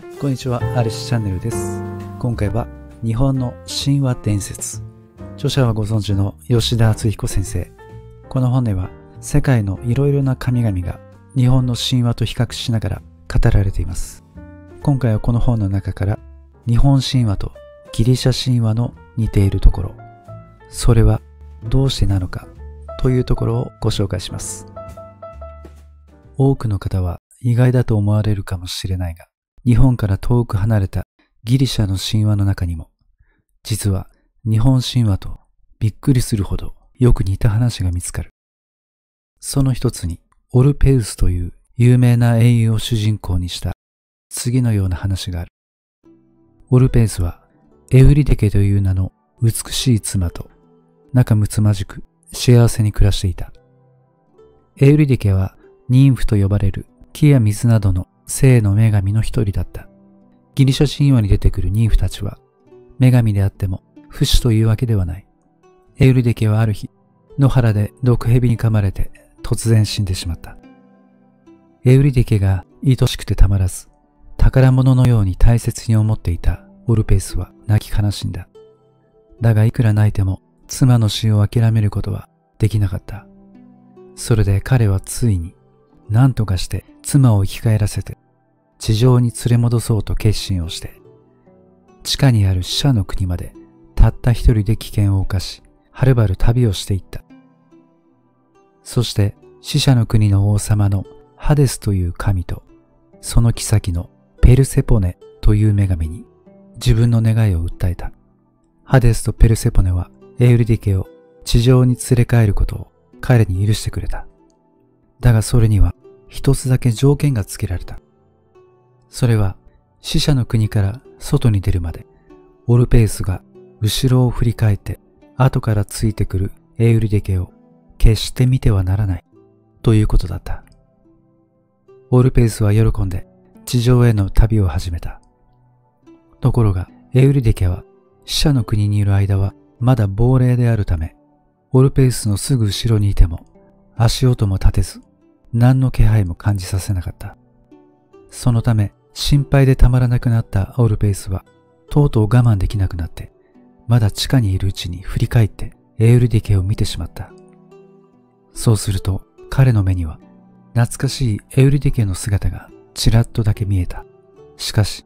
こんにちは、アレシチャンネルです。今回は日本の神話伝説。著者はご存知の吉田敦彦先生。この本では世界のいろいろな神々が日本の神話と比較しながら語られています。今回はこの本の中から日本神話とギリシャ神話の似ているところ、それはどうしてなのかというところをご紹介します。多くの方は意外だと思われるかもしれないが、日本から遠く離れたギリシャの神話の中にも、実は日本神話とびっくりするほどよく似た話が見つかる。その一つに、オルペウスという有名な英雄を主人公にした次のような話がある。オルペウスはエウリデケという名の美しい妻と仲睦まじく幸せに暮らしていた。エウリデケはニンフと呼ばれる木や水などの性の女神の一人だった。ギリシャ神話に出てくるニンフたちは、女神であっても不死というわけではない。エウリデケはある日、野原で毒蛇に噛まれて突然死んでしまった。エウリデケが愛しくてたまらず、宝物のように大切に思っていたオルペースは泣き悲しんだ。だがいくら泣いても妻の死を諦めることはできなかった。それで彼はついに何とかして妻を生き返らせて地上に連れ戻そうと決心をして地下にある死者の国までたった一人で危険を冒しはるばる旅をしていった。そして死者の国の王様のハデスという神とその妃のペルセポネという女神に自分の願いを訴えた。ハデスとペルセポネはエウリディケを地上に連れ帰ることを彼に許してくれた。だがそれには一つだけ条件がつけられた。それは死者の国から外に出るまで、オルペースが後ろを振り返って後からついてくるエウリデケを決して見てはならないということだった。オルペースは喜んで地上への旅を始めた。ところがエウリデケは死者の国にいる間はまだ亡霊であるため、オルペースのすぐ後ろにいても足音も立てず、何の気配も感じさせなかった。そのため、心配でたまらなくなったアオルペースは、とうとう我慢できなくなって、まだ地下にいるうちに振り返ってエウルディケを見てしまった。そうすると、彼の目には、懐かしいエウルディケの姿がちらっとだけ見えた。しかし、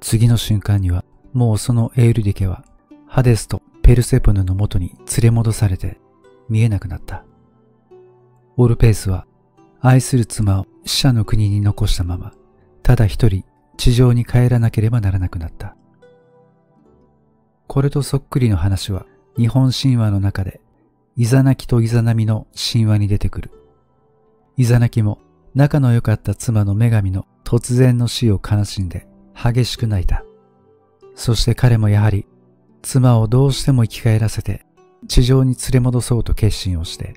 次の瞬間には、もうそのエウルディケは、ハデスとペルセポネの元に連れ戻されて、見えなくなった。オルペースは愛する妻を死者の国に残したまま、ただ一人地上に帰らなければならなくなった。これとそっくりの話は日本神話の中で、イザナキとイザナミの神話に出てくる。イザナキも仲の良かった妻の女神の突然の死を悲しんで激しく泣いた。そして彼もやはり妻をどうしても生き返らせて地上に連れ戻そうと決心をして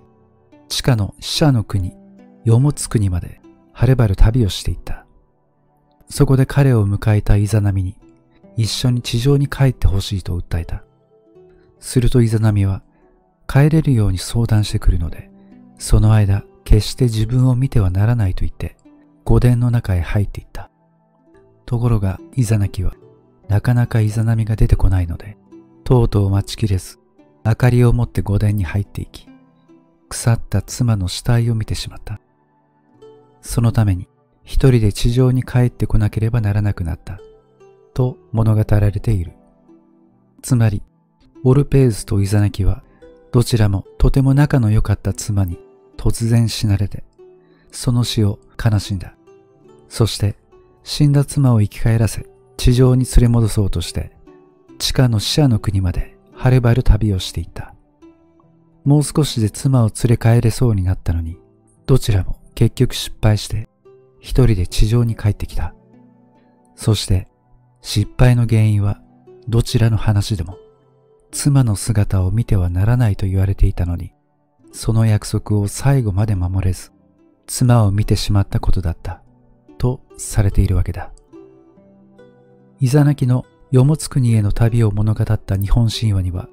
地下の死者の国、ヨモツ国まではるばる旅をしていった。そこで彼を迎えたイザナミに一緒に地上に帰ってほしいと訴えた。するとイザナミは帰れるように相談してくるので、その間決して自分を見てはならないと言って御殿の中へ入っていった。ところがイザナキはなかなかイザナミが出てこないので、とうとう待ちきれず明かりを持って御殿に入っていき、腐った妻の死体を見てしまった。そのために一人で地上に帰ってこなければならなくなった。と物語られている。つまり、オルペーズとイザナキは、どちらもとても仲の良かった妻に突然死なれて、その死を悲しんだ。そして、死んだ妻を生き返らせ、地上に連れ戻そうとして、地下の死者の国まではるばる旅をしていった。もう少しで妻を連れ帰れそうになったのに、どちらも結局失敗して、一人で地上に帰ってきた。そして、失敗の原因は、どちらの話でも、妻の姿を見てはならないと言われていたのに、その約束を最後まで守れず、妻を見てしまったことだった、とされているわけだ。イザナキのヨモツ国への旅を物語った日本神話には、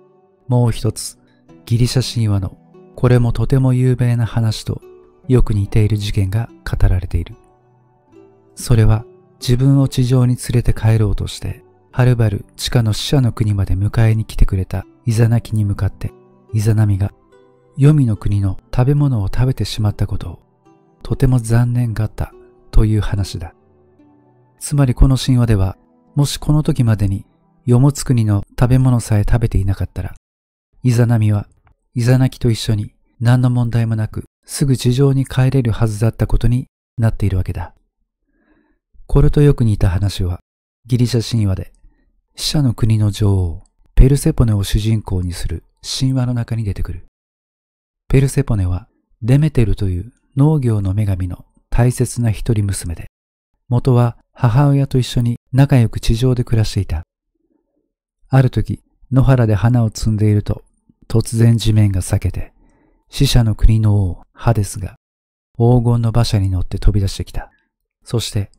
もう一つ、ギリシャ神話のこれもとても有名な話とよく似ている事件が語られている。それは自分を地上に連れて帰ろうとして、はるばる地下の死者の国まで迎えに来てくれたイザナキに向かって、イザナミが、黄泉の国の食べ物を食べてしまったことを、とても残念がったという話だ。つまりこの神話では、もしこの時までに、よもつ国の食べ物さえ食べていなかったら、イザナミは、イザナキと一緒に何の問題もなく、すぐ地上に帰れるはずだったことになっているわけだ。これとよく似た話は、ギリシャ神話で死者の国の女王、ペルセポネを主人公にする神話の中に出てくる。ペルセポネはデメテルという農業の女神の大切な一人娘で、元は母親と一緒に仲良く地上で暮らしていた。ある時、野原で花を摘んでいると、突然地面が裂けて、死者の国の王、ハデスが黄金の馬車に乗って飛び出してきた。そして、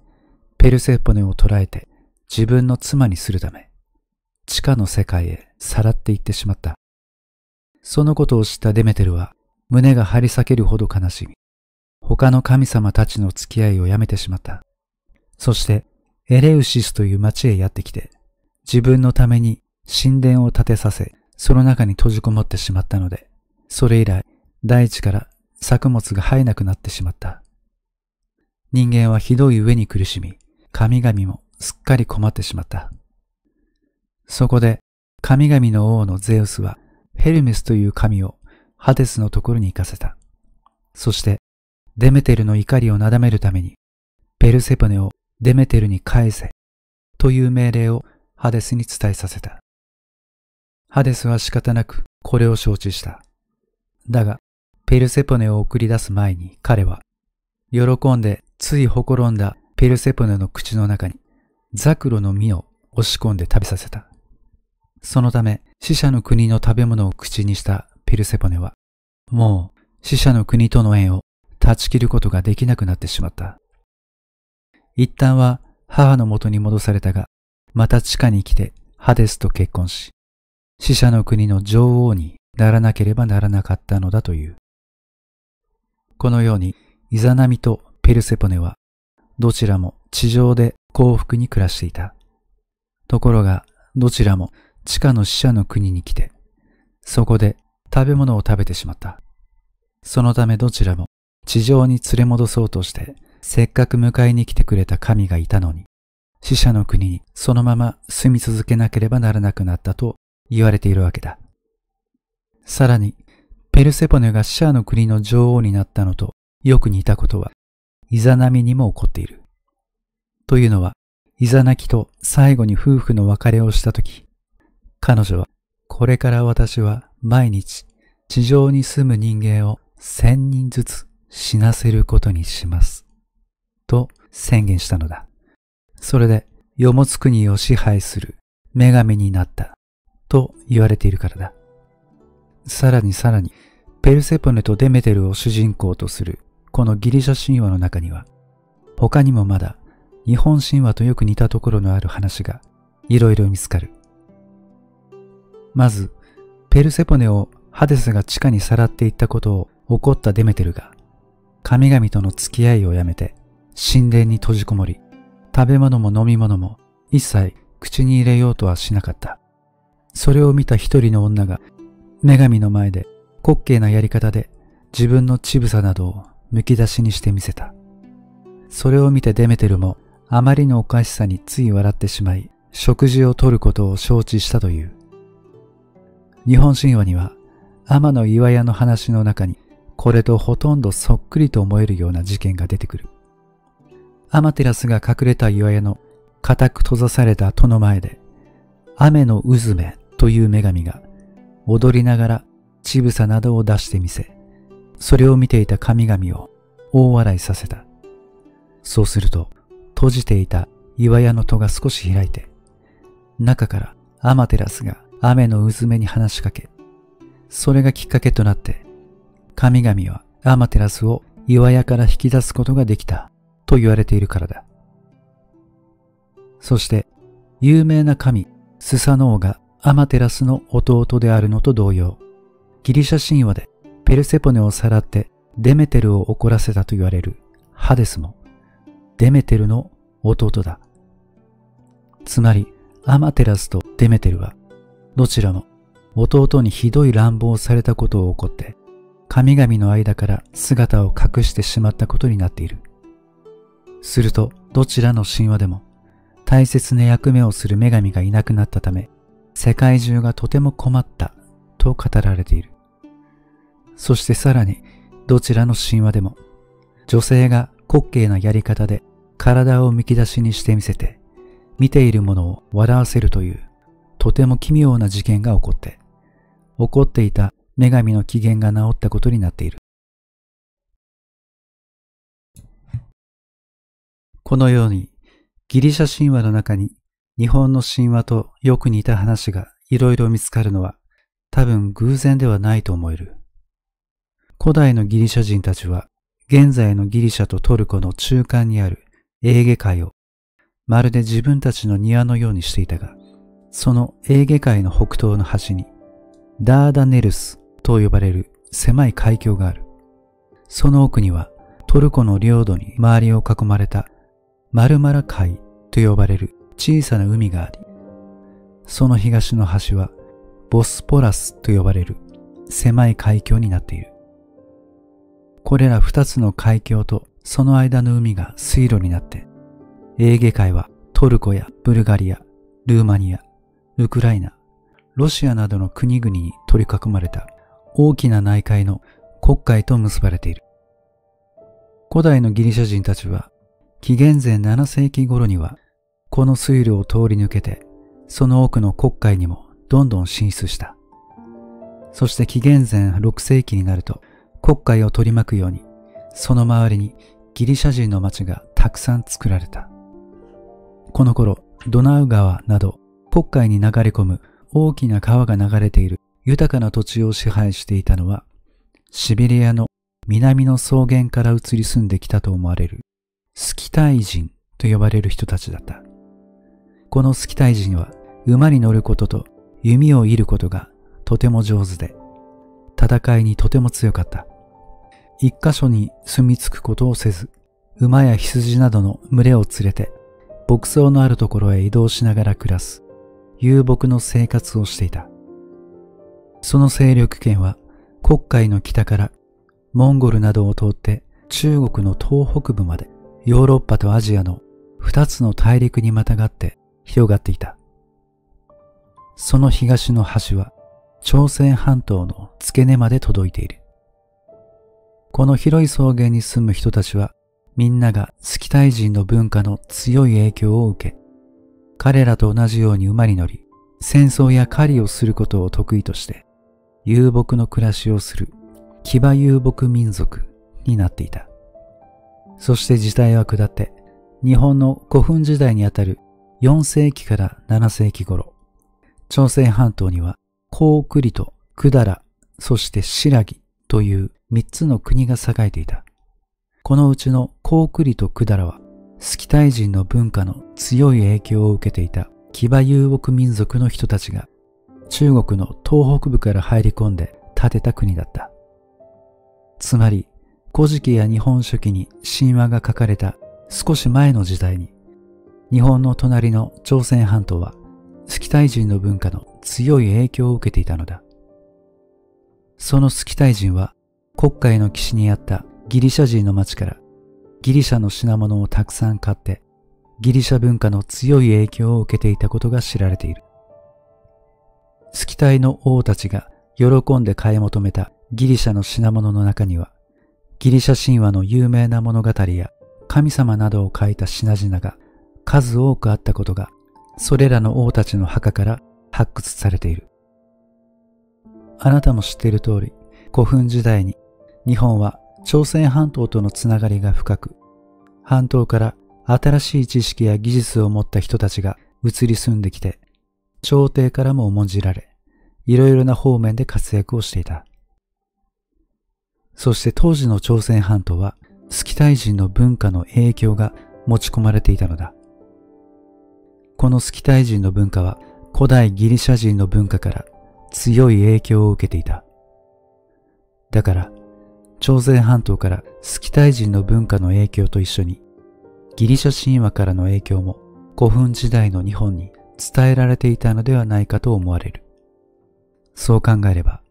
ペルセポネを捕らえて自分の妻にするため、地下の世界へさらっていってしまった。そのことを知ったデメテルは胸が張り裂けるほど悲しみ、他の神様たちの付き合いをやめてしまった。そしてエレウシスという町へやってきて、自分のために神殿を建てさせ、その中に閉じこもってしまったので、それ以来大地から作物が生えなくなってしまった。人間はひどい上に苦しみ、神々もすっかり困ってしまった。そこで神々の王のゼウスはヘルメスという神をハデスのところに行かせた。そしてデメテルの怒りをなだめるためにペルセポネをデメテルに返せという命令をハデスに伝えさせた。ハデスは仕方なくこれを承知した。だが、ペルセポネを送り出す前に彼は、喜んでついほころんだペルセポネの口の中にザクロの実を押し込んで食べさせた。そのため死者の国の食べ物を口にしたペルセポネは、もう死者の国との縁を断ち切ることができなくなってしまった。一旦は母の元に戻されたが、また地下に来てハデスと結婚し、死者の国の女王にならなければならなかったのだという。このように、イザナミとペルセポネはどちらも地上で幸福に暮らしていた。ところが、どちらも地下の死者の国に来て、そこで食べ物を食べてしまった。そのためどちらも地上に連れ戻そうとして、せっかく迎えに来てくれた神がいたのに、死者の国にそのまま住み続けなければならなくなったと言われているわけだ。さらに、ペルセポネが死者の国の女王になったのとよく似たことは、イザナミにも起こっている。というのは、イザナキと最後に夫婦の別れをしたとき、彼女は、これから私は毎日地上に住む人間を千人ずつ死なせることにします。と宣言したのだ。それで、世もつ国を支配する女神になったと言われているからだ。さらにさらに、ペルセポネとデメテルを主人公とするこのギリシャ神話の中には、他にもまだ日本神話とよく似たところのある話がいろいろ見つかる。まず、ペルセポネをハデスが地下にさらっていったことを怒ったデメテルが、神々との付き合いをやめて神殿に閉じこもり、食べ物も飲み物も一切口に入れようとはしなかった。それを見た一人の女が女神の前で滑稽なやり方で自分の乳房などをむき出しにしてみせた。それを見てデメテルもあまりのおかしさについ笑ってしまい、食事をとることを承知したという。日本神話には、天の岩屋の話の中に、これとほとんどそっくりと思えるような事件が出てくる。アマテラスが隠れた岩屋の固く閉ざされた戸の前で、雨の渦めという女神が踊りながら乳房などを出してみせ、それを見ていた神々を大笑いさせた。そうすると、閉じていた岩屋の戸が少し開いて、中からアマテラスが雨の渦めに話しかけ、それがきっかけとなって、神々はアマテラスを岩屋から引き出すことができたと言われているからだ。そして、有名な神、スサノオがアマテラスの弟であるのと同様、ギリシャ神話でペルセポネをさらってデメテルを怒らせたと言われるハデスもデメテルの弟だ。つまり、アマテラスとデメテルは、どちらも弟にひどい乱暴をされたことを起こって、神々の間から姿を隠してしまったことになっている。すると、どちらの神話でも、大切な役目をする女神がいなくなったため、世界中がとても困ったと語られている。そしてさらに、どちらの神話でも、女性が滑稽なやり方で体をむき出しにしてみせて、見ている者を笑わせるという、とても奇妙な事件が起こって、起こっていた女神の機嫌が治ったことになっている。このように、ギリシャ神話の中に日本の神話とよく似た話がいろいろ見つかるのは多分偶然ではないと思える。古代のギリシャ人たちは現在のギリシャとトルコの中間にあるエーゲ海をまるで自分たちの庭のようにしていたが、そのエーゲ海の北東の端にダーダネルスと呼ばれる狭い海峡がある。その奥にはトルコの領土に周りを囲まれたマルマラ海と呼ばれる小さな海があり、その東の端はボスポラスと呼ばれる狭い海峡になっている。これら二つの海峡とその間の海が水路になって、エーゲ海はトルコやブルガリア、ルーマニア、ウクライナ、ロシアなどの国々に取り囲まれた大きな内海の国海と結ばれている。古代のギリシャ人たちは紀元前7世紀頃にはこの水路を通り抜けてその奥の国海にもどんどん進出した。そして紀元前6世紀になると国海を取り巻くようにその周りにギリシャ人の町がたくさん作られた。この頃ドナウ川など国海に流れ込む大きな川が流れている豊かな土地を支配していたのはシベリアの南の草原から移り住んできたと思われるスキタイ人と呼ばれる人たちだった。このスキタイ人は馬に乗ることと弓を射ることがとても上手で、戦いにとても強かった。一箇所に住み着くことをせず、馬や羊などの群れを連れて、牧草のあるところへ移動しながら暮らす、遊牧の生活をしていた。その勢力圏は国海の北からモンゴルなどを通って中国の東北部までヨーロッパとアジアの二つの大陸にまたがって広がっていた。その東の端は朝鮮半島の付け根まで届いている。この広い草原に住む人たちはみんながスキタイ人の文化の強い影響を受け、彼らと同じように馬に乗り、戦争や狩りをすることを得意として、遊牧の暮らしをする騎馬遊牧民族になっていた。そして時代は下って、日本の古墳時代にあたる4世紀から7世紀頃、朝鮮半島には、高栗と百済、そして白木という3つの国が栄えていた。このうちの高栗と百済は、スキタイ人の文化の強い影響を受けていた騎馬遊牧民族の人たちが中国の東北部から入り込んで建てた国だった。つまり古事記や日本書紀に神話が書かれた少し前の時代に、日本の隣の朝鮮半島は、スキタイ人の文化の強い影響を受けていたのだ。そのスキタイ人は、国会の岸にあったギリシャ人の町からギリシャの品物をたくさん買って、ギリシャ文化の強い影響を受けていたことが知られている。スキタイの王たちが喜んで買い求めたギリシャの品物の中には、ギリシャ神話の有名な物語や神様などを書いた品々が数多くあったことが、それらの王たちの墓から発掘されている。あなたも知っている通り、古墳時代に日本は朝鮮半島とのつながりが深く、半島から新しい知識や技術を持った人たちが移り住んできて、朝廷からも重んじられ、いろいろな方面で活躍をしていた。そして当時の朝鮮半島はスキタイ人の文化の影響が持ち込まれていたのだ。このスキタイ人の文化は古代ギリシャ人の文化から強い影響を受けていた。だから、朝鮮半島からスキタイ人の文化の影響と一緒に、ギリシャ神話からの影響も古墳時代の日本に伝えられていたのではないかと思われる。そう考えれば、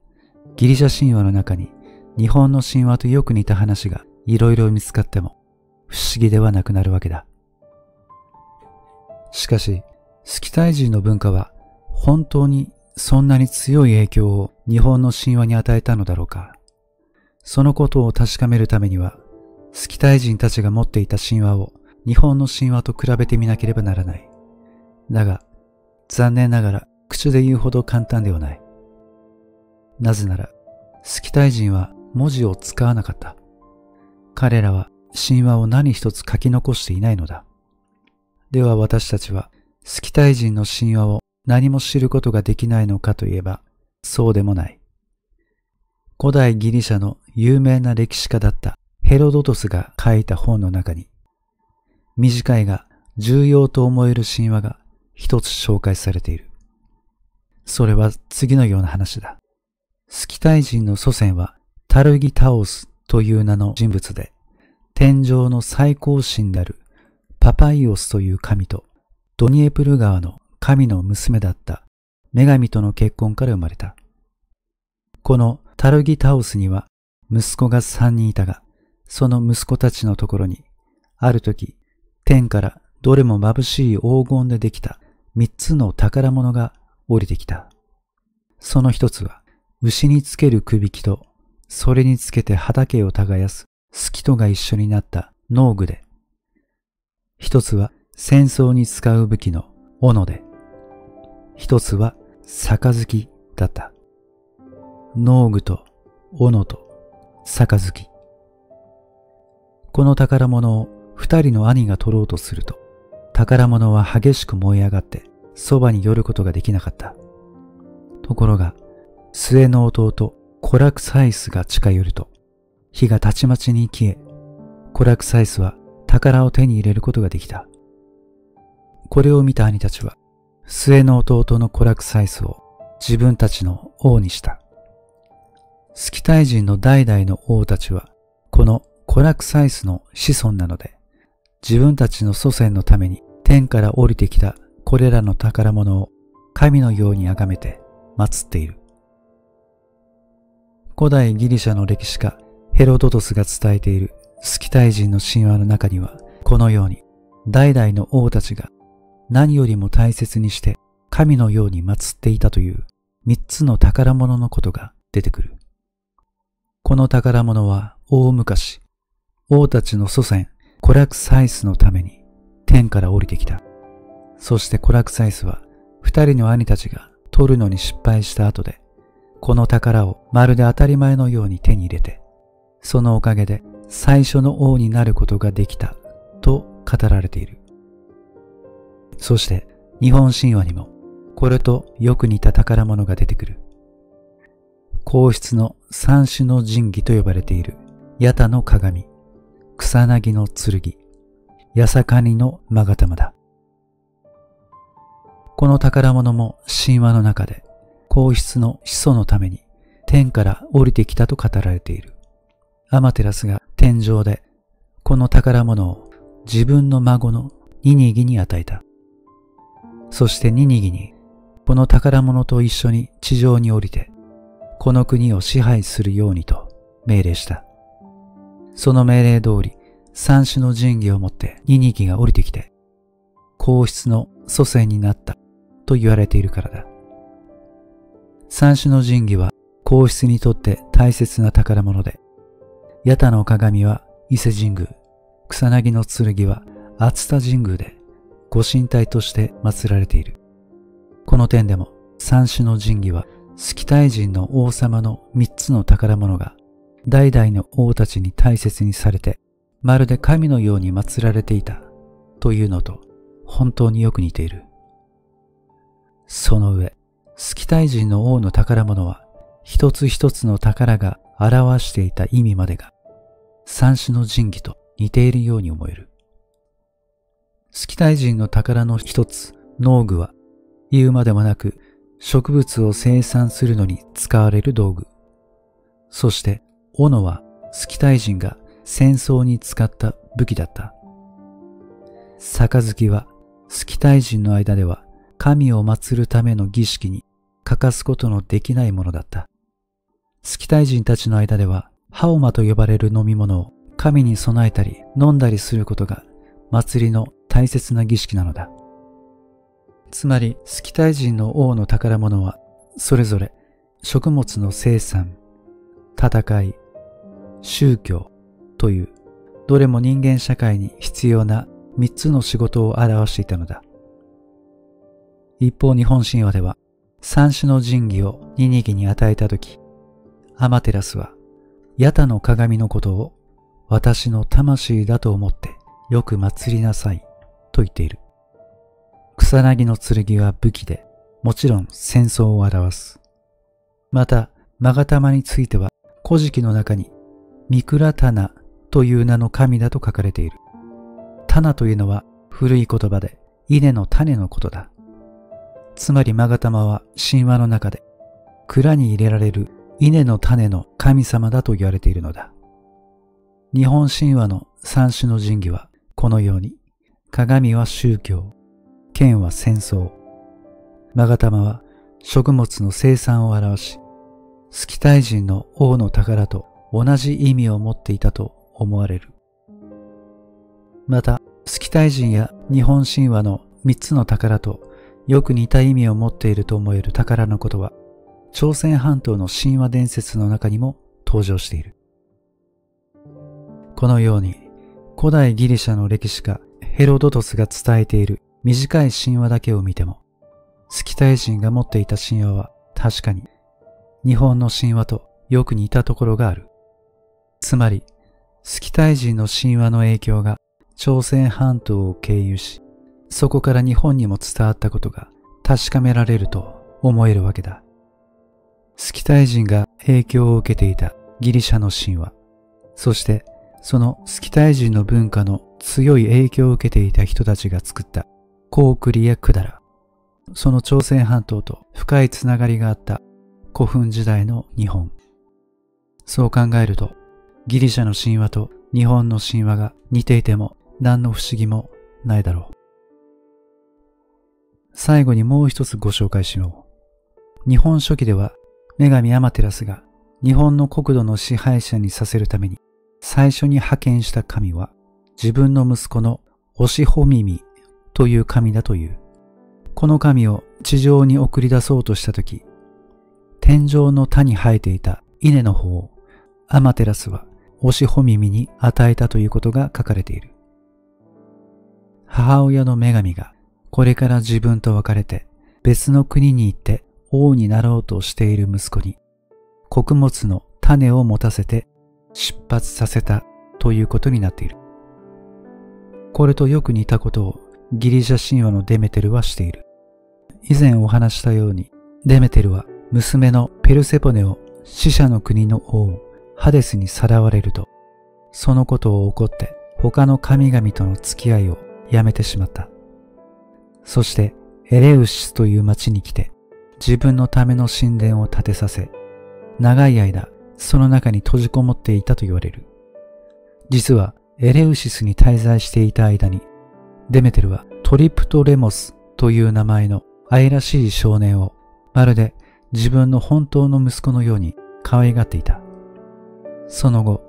ギリシャ神話の中に日本の神話とよく似た話がいろいろ見つかっても不思議ではなくなるわけだ。しかし、スキタイ人の文化は本当にそんなに強い影響を日本の神話に与えたのだろうか。そのことを確かめるためには、スキタイ人たちが持っていた神話を日本の神話と比べてみなければならない。だが、残念ながら口で言うほど簡単ではない。なぜなら、スキタイ人は文字を使わなかった。彼らは神話を何一つ書き残していないのだ。では私たちはスキタイ人の神話を何も知ることができないのかといえば、そうでもない。古代ギリシャの有名な歴史家だったヘロドトスが書いた本の中に、短いが重要と思える神話が一つ紹介されている。それは次のような話だ。スキタイ人の祖先はタルギタオスという名の人物で、天上の最高神であるパパイオスという神とドニエプル川の神の娘だった女神との結婚から生まれた。このタルギタオスには息子が三人いたが、その息子たちのところに、ある時、天からどれも眩しい黄金でできた三つの宝物が降りてきた。その一つは、牛につける首輝と、それにつけて畑を耕す透きとが一緒になった農具で、一つは戦争に使う武器の斧で、一つは杯だった。農具と斧と杯。この宝物を二人の兄が取ろうとすると、宝物は激しく燃え上がってそばに寄ることができなかった。ところが、末の弟コラクサイスが近寄ると、火がたちまちに消え、コラクサイスは宝を手に入れることができた。これを見た兄たちは、末の弟のコラクサイスを自分たちの王にした。スキタイ人の代々の王たちは、このコラクサイスの子孫なので、自分たちの祖先のために天から降りてきたこれらの宝物を神のように崇めて祀っている。古代ギリシャの歴史家ヘロドトスが伝えているスキタイ人の神話の中には、このように代々の王たちが何よりも大切にして神のように祀っていたという三つの宝物のことが出てくる。この宝物は大昔、王たちの祖先コラクサイスのために天から降りてきた。そしてコラクサイスは二人の兄たちが取るのに失敗した後で、この宝をまるで当たり前のように手に入れて、そのおかげで最初の王になることができたと語られている。そして日本神話にもこれとよく似た宝物が出てくる。皇室の三種の神器と呼ばれている八田の鏡、草薙の剣、八坂にの勾玉だ。この宝物も神話の中で皇室の始祖のために天から降りてきたと語られている。アマテラスが天上でこの宝物を自分の孫のニニギに与えた。そしてニニギにこの宝物と一緒に地上に降りてこの国を支配するようにと命令した。その命令通り三種の神器を持ってニニギが降りてきて皇室の祖先になったと言われているからだ。三種の神器は皇室にとって大切な宝物で八田の鏡は伊勢神宮、草薙の剣は熱田神宮でご神体として祀られている。この点でも三種の神器はスキタイ人の王様の三つの宝物が代々の王たちに大切にされてまるで神のように祀られていたというのと本当によく似ている。その上、スキタイ人の王の宝物は一つ一つの宝が表していた意味までが三種の神器と似ているように思える。スキタイ人の宝の一つ、農具は、言うまでもなく植物を生産するのに使われる道具。そして、斧はスキタイ人が戦争に使った武器だった。杯はスキタイ人の間では神を祀るための儀式に欠かすことのできないものだった。スキタイ人たちの間では、ハオマと呼ばれる飲み物を神に備えたり飲んだりすることが祭りの大切な儀式なのだ。つまり、スキタイ人の王の宝物は、それぞれ食物の生産、戦い、宗教という、どれも人間社会に必要な三つの仕事を表していたのだ。一方日本神話では、三種の神器をニニギに与えたとき、アマテラスは、ヤタの鏡のことを私の魂だと思ってよく祭りなさいと言っている。草薙の剣は武器で、もちろん戦争を表す。また、勾玉については、古事記の中に、ミクラタナという名の神だと書かれている。タナというのは古い言葉で、稲の種のことだ。つまり勾玉は神話の中で、蔵に入れられる稲の種の神様だと言われているのだ。日本神話の三種の神器はこのように、鏡は宗教、剣は戦争、勾玉は食物の生産を表し、スキタイ人の王の宝と同じ意味を持っていたと思われる。また、スキタイ人や日本神話の三つの宝とよく似た意味を持っていると思える宝のことは、朝鮮半島の神話伝説の中にも登場している。このように、古代ギリシャの歴史家ヘロドトスが伝えている短い神話だけを見ても、スキタイ人が持っていた神話は確かに日本の神話とよく似たところがある。つまり、スキタイ人の神話の影響が朝鮮半島を経由し、そこから日本にも伝わったことが確かめられると思えるわけだ。スキタイ人が影響を受けていたギリシャの神話、そしてそのスキタイ人の文化の強い影響を受けていた人たちが作ったコークリやクダラ、その朝鮮半島と深いつながりがあった古墳時代の日本。そう考えると、ギリシャの神話と日本の神話が似ていても何の不思議もないだろう。最後にもう一つご紹介しよう。日本書紀では、女神アマテラスが日本の国土の支配者にさせるために最初に派遣した神は自分の息子のオシホミミという神だという。この神を地上に送り出そうとしたとき、天井の田に生えていた稲の方をアマテラスはオシホミミに与えたということが書かれている。母親の女神がこれから自分と別れて別の国に行って王になろうとしている息子に穀物の種を持たせて出発させたということになっている。これとよく似たことをギリシャ神話のデメテルはしている。以前お話したように、デメテルは娘のペルセポネを死者の国の王、ハデスにさらわれると、そのことを怒って他の神々との付き合いをやめてしまった。そしてエレウシスという町に来て自分のための神殿を建てさせ、長い間その中に閉じこもっていたと言われる。実はエレウシスに滞在していた間に、デメテルはトリプトレモスという名前の愛らしい少年をまるで自分の本当の息子のように可愛がっていた。その後、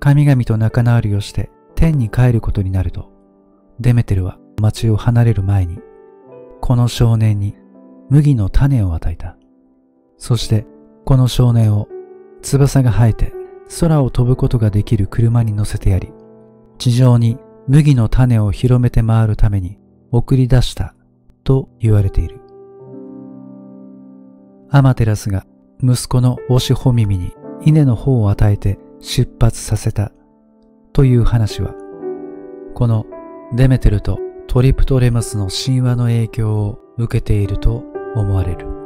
神々と仲直りをして天に帰ることになると、デメテルは町を離れる前にこの少年に麦の種を与えた。そしてこの少年を翼が生えて空を飛ぶことができる車に乗せてやり、地上に麦の種を広めて回るために送り出したと言われている。アマテラスが息子のオシホミミに稲の方を与えて出発させたという話は、このデメテルとトリプトレマスの神話の影響を受けていると思われる。